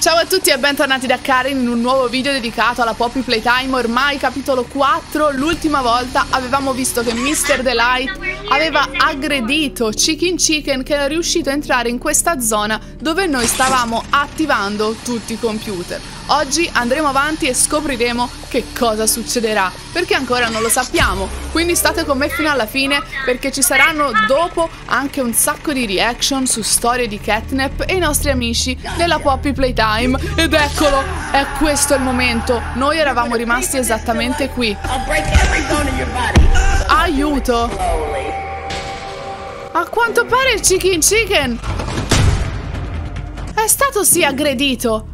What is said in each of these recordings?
Ciao a tutti e bentornati da Karen in un nuovo video dedicato alla Poppy Playtime, ormai capitolo 4, l'ultima volta avevamo visto che Mr. Delight aveva aggredito Chicken Chicken che era riuscito a entrare in questa zona dove noi stavamo attivando tutti i computer. Oggi andremo avanti e scopriremo che cosa succederà, perché ancora non lo sappiamo. Quindi state con me fino alla fine perché ci saranno dopo anche un sacco di reaction su storie di Catnap e i nostri amici della Poppy Playtime. Ed eccolo, è questo il momento. Noi eravamo rimasti esattamente qui. Aiuto! A quanto pare il Chicken Chicken è stato sì aggredito.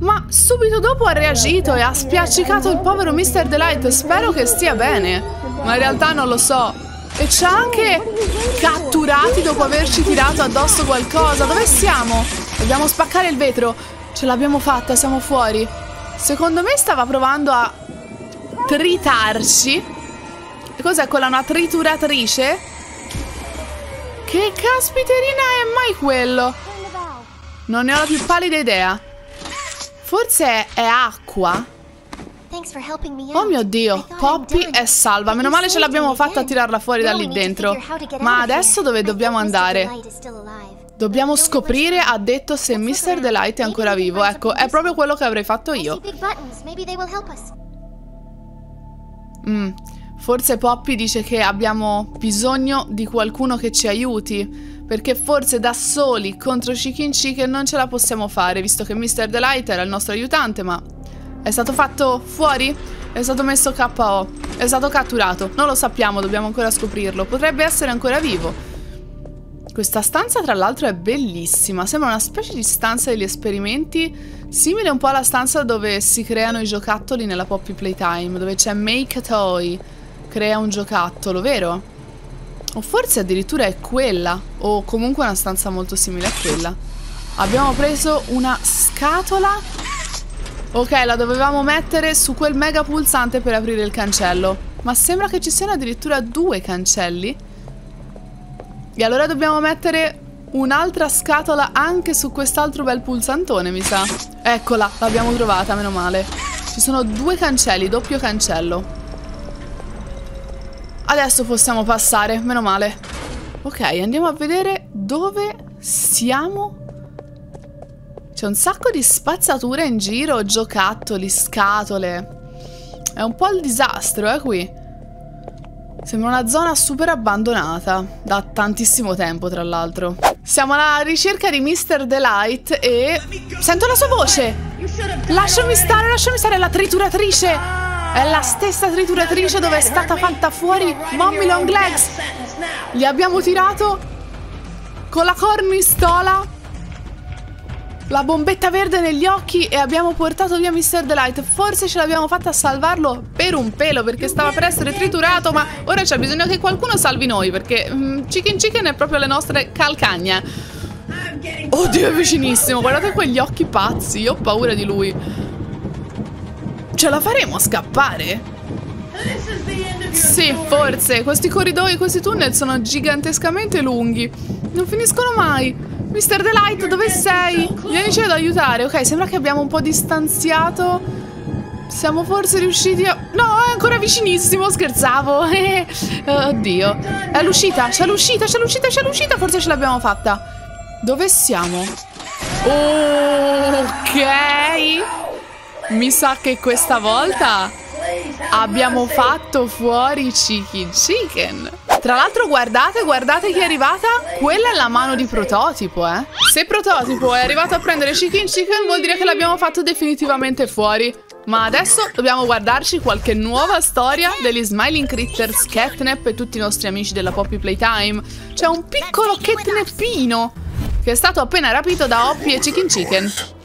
Ma subito dopo ha reagito e ha spiaccicato il povero Mr. Delight. Spero che stia bene. Ma in realtà non lo so. E ci ha anche catturati dopo averci tirato addosso qualcosa. Dove siamo? Dobbiamo spaccare il vetro. Ce l'abbiamo fatta, siamo fuori. Secondo me stava provando a tritarci. E cos'è quella? Una trituratrice? Che caspiterina è mai quello? Non ne ho la più pallida idea. Forse è acqua? Oh mio Dio, Poppy è salva. Meno male ce l'abbiamo fatta a tirarla fuori da lì dentro. Ma adesso dove dobbiamo andare? Dobbiamo scoprire, ha detto, se Mr. Delight è ancora vivo. Ecco, è proprio quello che avrei fatto io. Mm, forse Poppy dice che abbiamo bisogno di qualcuno che ci aiuti. Perché forse da soli contro Chicken Chicken non ce la possiamo fare, visto che Mr. Delight era il nostro aiutante, ma è stato fatto fuori? È stato messo KO. È stato catturato. Non lo sappiamo, dobbiamo ancora scoprirlo. Potrebbe essere ancora vivo. Questa stanza, tra l'altro, è bellissima. Sembra una specie di stanza degli esperimenti, simile un po' alla stanza dove si creano i giocattoli nella Poppy Playtime, dove c'è Make a Toy. Crea un giocattolo, vero? O forse addirittura è quella, o comunque una stanza molto simile a quella. Abbiamo preso una scatola. Ok, la dovevamo mettere su quel mega pulsante per aprire il cancello. Ma sembra che ci siano addirittura due cancelli. E allora dobbiamo mettere un'altra scatola anche su quest'altro bel pulsantone, mi sa. Eccola, l'abbiamo trovata, meno male. Ci sono due cancelli, doppio cancello. Adesso possiamo passare, meno male. Ok, andiamo a vedere dove siamo. C'è un sacco di spazzature in giro, giocattoli, scatole. È un po' il disastro, eh, qui. Sembra una zona super abbandonata, da tantissimo tempo, tra l'altro. Siamo alla ricerca di Mr. Delight e... Sento la sua voce! Lasciami stare, lasciami stare, la trituratrice! È la stessa trituratrice dove è stata fatta fuori Mommy Long Legs. Gli abbiamo tirato con la cornistola la bombetta verde negli occhi e abbiamo portato via Mr. Delight. Forse ce l'abbiamo fatta a salvarlo per un pelo perché stava per essere triturato, ma ora c'è bisogno che qualcuno salvi noi perché um, Chicken Chicken è proprio le nostre calcagna. Oddio, è vicinissimo. Guardate quegli occhi pazzi. Io ho paura di lui. Ce la faremo a scappare? Sì, forse. Questi corridoi, questi tunnel sono gigantescamente lunghi. Non finiscono mai. Mr. Delight, dove sei? Vienici ad aiutare. Ok, sembra che abbiamo un po' distanziato. Siamo forse riusciti a... No, è ancora vicinissimo, scherzavo. Oddio. È l'uscita, c'è l'uscita, c'è l'uscita, c'è l'uscita. Forse ce l'abbiamo fatta. Dove siamo? Ok. Mi sa che questa volta abbiamo fatto fuori Chicken Chicken. Tra l'altro guardate, guardate chi è arrivata. Quella è la mano di prototipo, eh. Se prototipo è arrivato a prendere Chicken Chicken vuol dire che l'abbiamo fatto definitivamente fuori. Ma adesso dobbiamo guardarci qualche nuova storia degli Smiling Critters, Catnap e tutti i nostri amici della Poppy Playtime. C'è un piccolo Catnapino che è stato appena rapito da Hoppy e Chicken Chicken.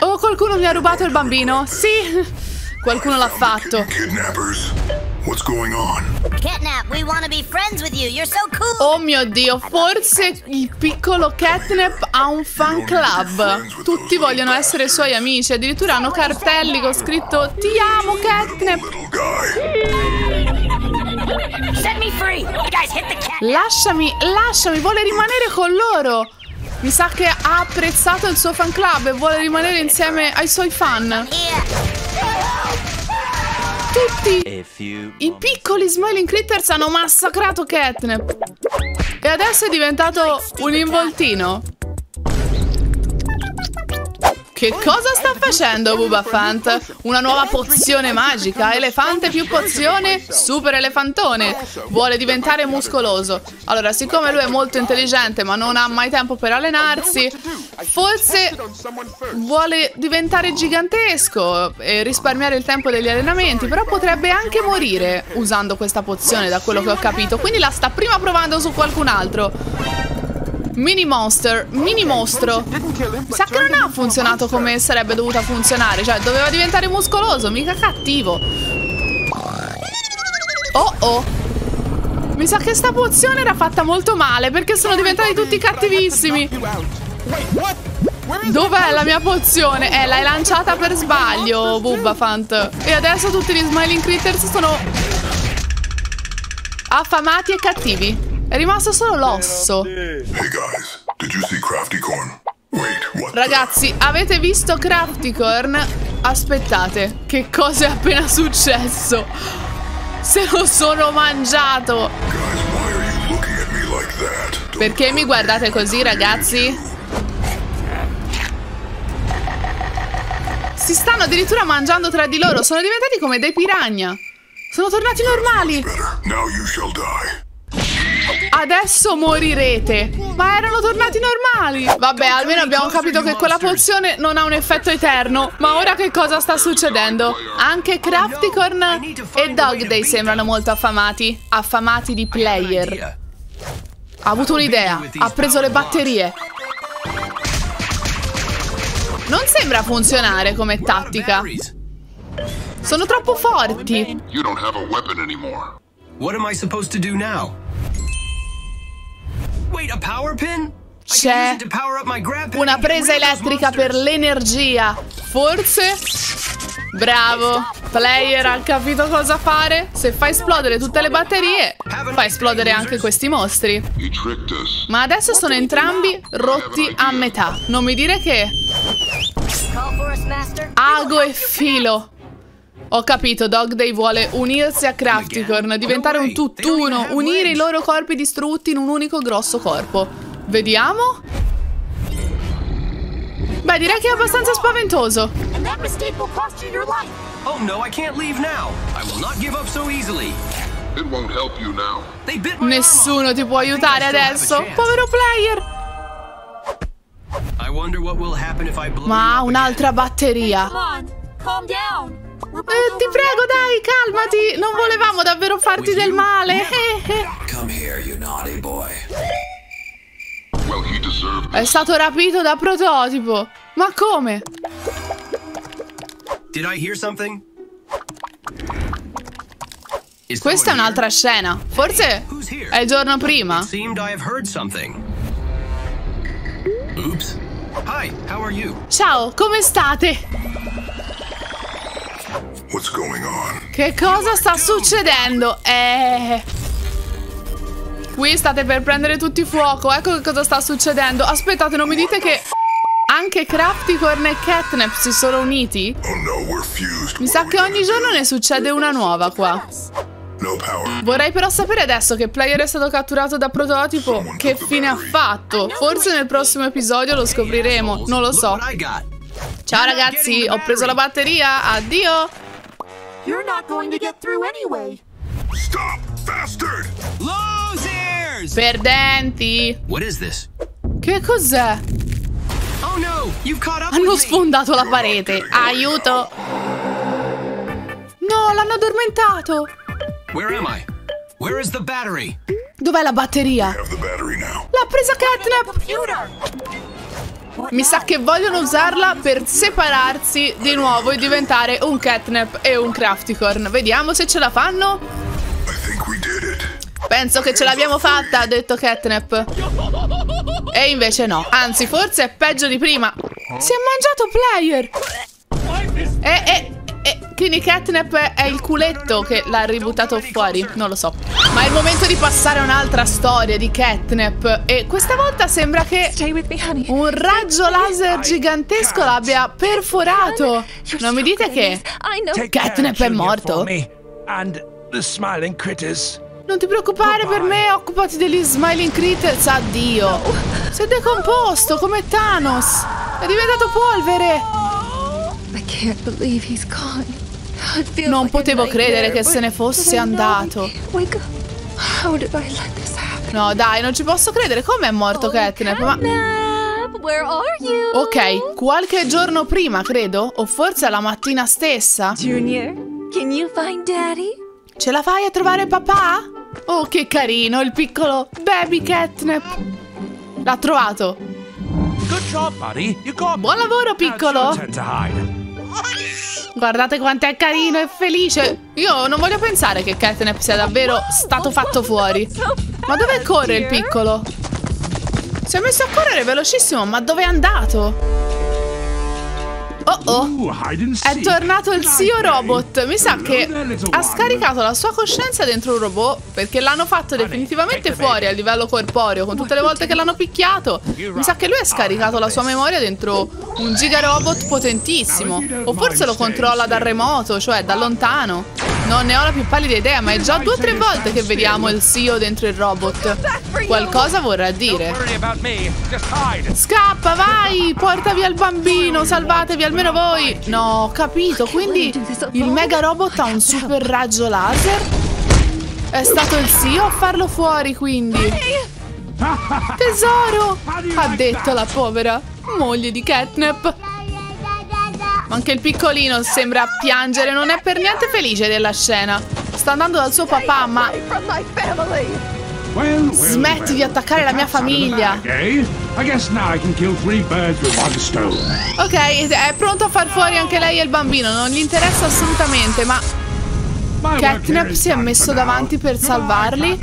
Oh, qualcuno mi ha rubato il bambino. Sì, qualcuno l'ha fatto. Oh mio Dio, forse il piccolo Catnap ha un fan club. Tutti vogliono essere suoi amici. Addirittura hanno cartelli con scritto Ti amo, Catnap. Lasciami, lasciami, vuole rimanere con loro. Mi sa che ha apprezzato il suo fan club e vuole rimanere insieme ai suoi fan. Tutti i piccoli Smiling Critters hanno massacrato Catnap. E adesso è diventato un involtino. Che cosa sta facendo Bubafant? Una nuova pozione magica? Elefante più pozione? Super elefantone! Vuole diventare muscoloso. Allora, siccome lui è molto intelligente ma non ha mai tempo per allenarsi, forse vuole diventare gigantesco e risparmiare il tempo degli allenamenti, però potrebbe anche morire usando questa pozione, da quello che ho capito. Quindi la sta prima provando su qualcun altro. Mini monster, mini mostro. Mi sa che non ha funzionato come sarebbe dovuta funzionare. Cioè, doveva diventare muscoloso, mica cattivo. Oh oh. Mi sa che sta pozione era fatta molto male perché sono diventati tutti cattivissimi. Dov'è la mia pozione? Eh, l'hai lanciata per sbaglio, Bubbafant. E adesso tutti gli Smiling Critters sono affamati e cattivi. È rimasto solo l'osso. Ragazzi, avete visto Crafticorn? Aspettate, che cosa è appena successo? Se lo sono mangiato! Perché mi guardate così, ragazzi? Si stanno addirittura mangiando tra di loro, sono diventati come dei piranha. Sono tornati normali. Adesso morirete. Ma erano tornati normali. Vabbè, almeno abbiamo capito che quella pozione non ha un effetto eterno. Ma ora che cosa sta succedendo? Anche Crafticorn e Dog Day sembrano molto affamati. Affamati di player. Ha avuto un'idea. Ha preso le batterie. Non sembra funzionare come tattica. Sono troppo forti. What am I supposed to do now? C'è una presa elettrica per l'energia. Forse? Bravo. Player ha capito cosa fare. Se fa esplodere tutte le batterie, fa esplodere anche questi mostri. Ma adesso sono entrambi rotti a metà. Non mi dire che... Ago e filo. Ho capito, Dog Day vuole unirsi a Crafticorn, diventare un tutt'uno, unire i loro corpi distrutti in un unico grosso corpo. Vediamo? Beh, direi che è abbastanza spaventoso. Oh no, I can't leave now. I will not give up so easily. It won't help you now. Nessuno ti può aiutare adesso, povero player. Ma ha un'altra batteria. Calm down. Eh, ti prego, dai, calmati. Non volevamo davvero farti del male. È stato rapito da prototipo. Ma come? Questa è un'altra scena. Forse è il giorno prima. Ciao, come state? Che cosa sta succedendo? Eh... Qui state per prendere tutti fuoco. Ecco che cosa sta succedendo. Aspettate, non mi dite che... Anche Crafticorn e Catnap si sono uniti? Oh, mi sa che ogni giorno ne succede una nuova qua. Vorrei però sapere adesso che Player è stato catturato da prototipo che fine ha fatto. Forse nel prossimo episodio lo scopriremo, non lo so. Ciao ragazzi, ho preso la batteria, addio! You're not going to get through anyway. Stop, bastard! Losers! Perdenti! What is this? Che cos'è? Oh no, you've caught up Hanno sfondato la parete. Aiuto! No, l'hanno addormentato. Where am I? Where is the battery? Dov'è la batteria? L'ha presa Catnap! Mi sa che vogliono usarla per separarsi di nuovo e diventare un catnap e un crafticorn. Vediamo se ce la fanno. Penso che ce l'abbiamo fatta, ha detto Catnap. E invece no. Anzi, forse è peggio di prima. Si è mangiato Player. E, e, E quindi Catnap è il culetto che l'ha ributtato fuori, non lo so. Ma è il momento di passare a un'altra storia di Catnap e questa volta sembra che un raggio laser gigantesco l'abbia perforato. Non mi dite che Catnap è morto? Non ti preoccupare per me, occupati degli Smiling Critters, addio. Si è decomposto come Thanos. È diventato polvere. Non potevo credere che se ne fosse andato. No, dai, non ci posso credere. Come è morto Catnap? Ma... Ok, qualche giorno prima, credo? O forse la mattina stessa? Junior, can you find Daddy? Ce la fai a trovare papà? Oh, che carino, il piccolo baby Catnap. L'ha trovato. Buon lavoro, piccolo. Guardate quanto è carino e felice. Io non voglio pensare che Catnap sia davvero stato fatto fuori. Ma dove corre il piccolo? Si è messo a correre velocissimo, ma dove è andato? Oh oh, è tornato il zio robot. Mi sa che ha scaricato la sua coscienza dentro un robot perché l'hanno fatto definitivamente fuori a livello corporeo con tutte le volte che l'hanno picchiato. Mi sa che lui ha scaricato la sua memoria dentro un giga robot potentissimo. O forse lo controlla dal remoto, cioè da lontano. Non ne ho la più pallida idea, ma è già due o tre volte che vediamo il CEO dentro il robot. Qualcosa vorrà dire. Scappa, vai! Porta via il bambino, salvatevi almeno voi. No, ho capito, quindi il mega robot ha un super raggio laser? È stato il CEO a farlo fuori, quindi. Tesoro! Ha detto la povera moglie di Catnap. Anche il piccolino sembra piangere, non è per niente felice della scena. Sta andando dal suo papà, ma... Smetti di attaccare la mia famiglia. Ok, è pronto a far fuori anche lei e il bambino, non gli interessa assolutamente, ma... Catnap si è messo davanti per salvarli?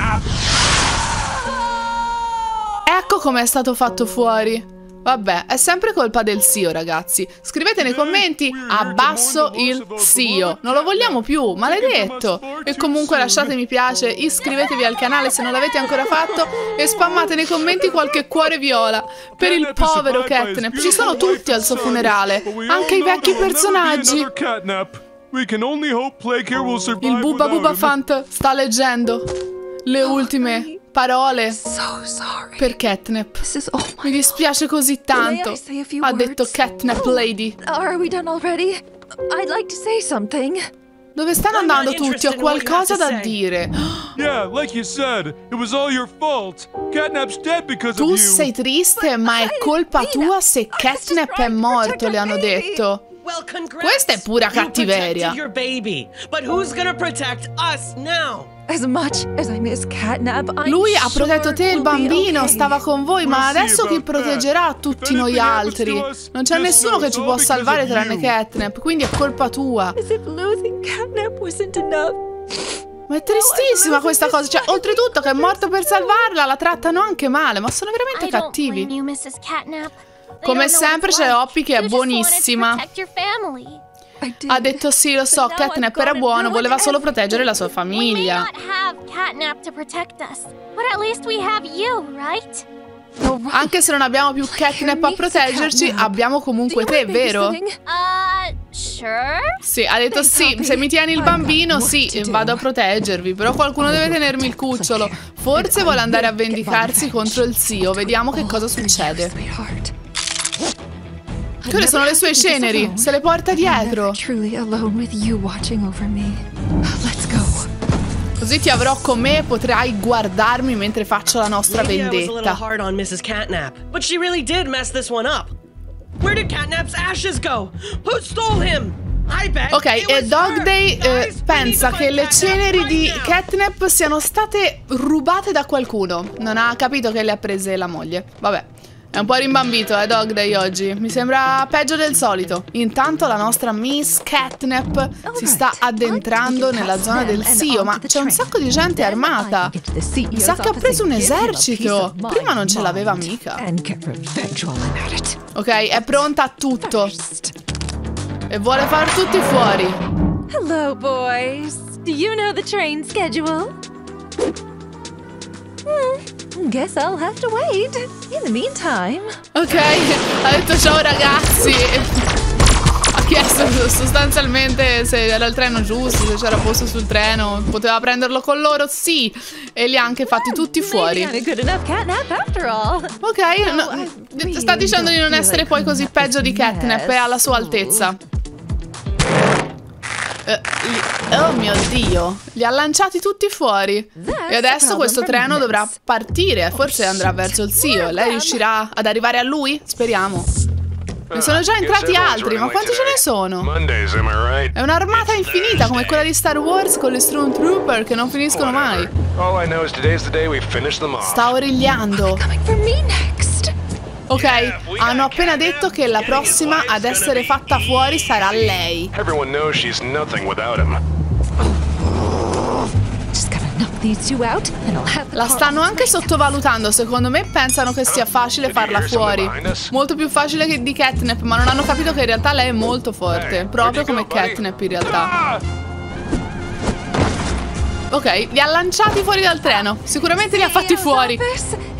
Ecco come è stato fatto fuori. Vabbè, è sempre colpa del CEO, ragazzi. Scrivete nei commenti abbasso il CEO. Non lo vogliamo più, maledetto. E comunque lasciate mi piace, iscrivetevi al canale se non l'avete ancora fatto e spammate nei commenti qualche cuore viola. Per il povero Catnap. Ci sono tutti al suo funerale, anche i vecchi personaggi. Il Bubba Bubba Fant sta leggendo le ultime parole. Per Catnap. Mi dispiace così tanto, ha detto Catnap Lady. Dove stanno andando tutti? Ho qualcosa da dire. Tu sei triste, ma è colpa tua se Catnap è morto, le hanno detto. Questa è pura cattiveria. Lui ha protetto te e il bambino, stava con voi, ma adesso chi proteggerà tutti noi altri? Non c'è nessuno che ci può salvare tranne Catnap, quindi è colpa tua. Ma è tristissima questa cosa, cioè oltretutto che è morto per salvarla, la trattano anche male, ma sono veramente cattivi. Come sempre c'è Hoppy che è buonissima. Ha detto sì, lo so, Catnap era buono, voleva solo proteggere la sua famiglia. Anche se non abbiamo più Catnap a proteggerci, abbiamo comunque te, vero? Uh, sì, ha detto sì, se mi tieni il bambino, sì, vado a proteggervi, però qualcuno deve tenermi il cucciolo. Forse vuole andare a vendicarsi contro il zio, vediamo che cosa succede. Quelle sono le sue ceneri. Se le porta dietro. Così ti avrò con me e potrai guardarmi mentre faccio la nostra vendetta. Ok, e Dog Day eh, pensa che le ceneri di Catnap siano state rubate da qualcuno. Non ha capito che le ha prese la moglie. Vabbè. È un po' rimbambito, eh, Dog Day oggi. Mi sembra peggio del solito. Intanto la nostra Miss Catnap si sta addentrando nella zona del Sio, ma c'è un sacco di gente armata. Mi sa che ha preso un esercito. Prima non ce l'aveva mica. Ok, è pronta a tutto. E vuole far tutti fuori. Hello, boys. Do you know the train schedule? Hmm, guess I'll have to wait. In the meantime. Ok, ha detto ciao ragazzi. Ha chiesto sostanzialmente se era il treno giusto, se c'era posto sul treno, poteva prenderlo con loro, sì. E li ha anche fatti tutti fuori. Ok, no, sta dicendo di non essere poi così peggio di Catnap, è alla sua altezza. Eh, oh mio dio, li ha lanciati tutti fuori. E adesso questo treno dovrà partire, forse andrà verso il zio. Lei riuscirà ad arrivare a lui? Speriamo. Ne sono già entrati altri, ma quanti ce ne sono? È un'armata infinita come quella di Star Wars con le Stormtrooper che non finiscono mai. Sta origliando. Ok, hanno appena detto che la prossima ad essere fatta fuori sarà lei. Everyone knows she's nothing without him. La stanno anche sottovalutando, secondo me pensano che sia facile farla fuori. Molto più facile che di Catnap, ma non hanno capito che in realtà lei è molto forte, proprio come Catnap in realtà. Ok, li ha lanciati fuori dal treno. Sicuramente li ha fatti fuori.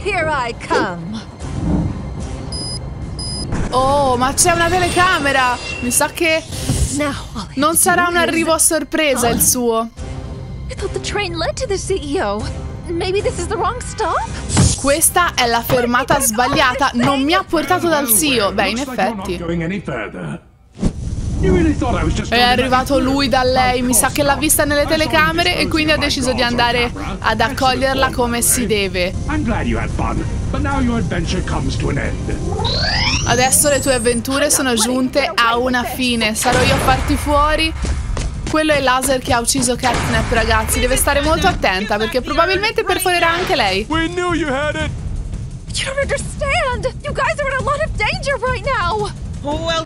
Here I come. Oh, ma c'è una telecamera. Mi sa che non sarà un arrivo a sorpresa il suo. Questa è la fermata sbagliata. Non mi ha portato dal zio. Beh, in effetti. È arrivato lui da lei, mi sa che l'ha vista nelle telecamere e quindi ha deciso di andare ad accoglierla come si deve. I'm glad you had fun, but now your adventure comes to an end. Adesso le tue avventure sono giunte a una fine. Sarò io a farti fuori. Quello è il laser che ha ucciso Catnap, ragazzi. Deve stare molto attenta perché probabilmente perforerà anche lei. We knew you had it. You don't understand. You guys are in a lot of danger.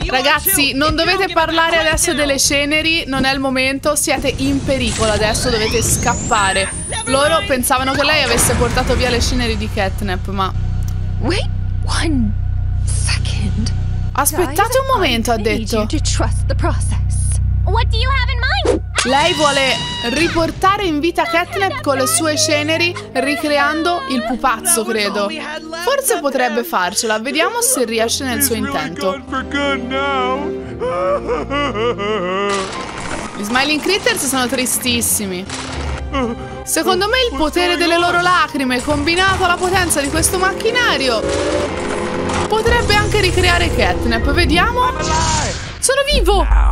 Ragazzi, non dovete parlare adesso delle ceneri, non è il momento, siete in pericolo adesso, dovete scappare. Loro pensavano che lei avesse portato via le ceneri di Catnap, ma Wait one second. aspettate un momento, ha detto. What do you have in mind? Lei vuole riportare in vita Catnap con le sue ceneri, ricreando il pupazzo, credo. Forse potrebbe farcela, vediamo se riesce nel suo intento. Gli Smiling Critters sono tristissimi. Secondo me il potere delle loro lacrime, combinato alla potenza di questo macchinario, potrebbe anche ricreare Catnap. Vediamo. Sono vivo!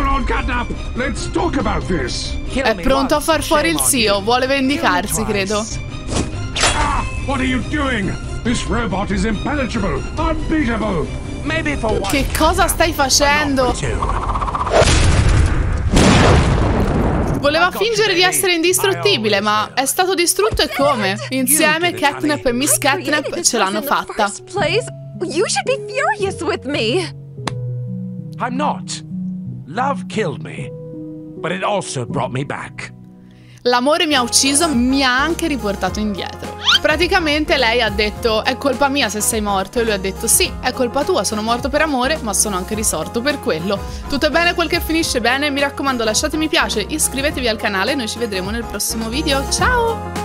Hold on, Catnap. Let's talk about this. È pronto a far fuori il zio, vuole vendicarsi, credo. Ah, what are you doing? This robot is impenetrable, unbeatable. Maybe for one. Che cosa stai facendo? Voleva fingere di essere indistruttibile, ma è stato distrutto e come? Insieme Catnap e Miss Catnap ce l'hanno fatta. First place, you should be furious with me. I'm not. Love killed me, but it also brought me back. L'amore mi ha ucciso, mi ha anche riportato indietro. Praticamente lei ha detto è colpa mia se sei morto e lui ha detto sì, è colpa tua, sono morto per amore, ma sono anche risorto per quello. Tutto è bene quel che finisce bene, mi raccomando lasciate mi piace, iscrivetevi al canale noi ci vedremo nel prossimo video. Ciao!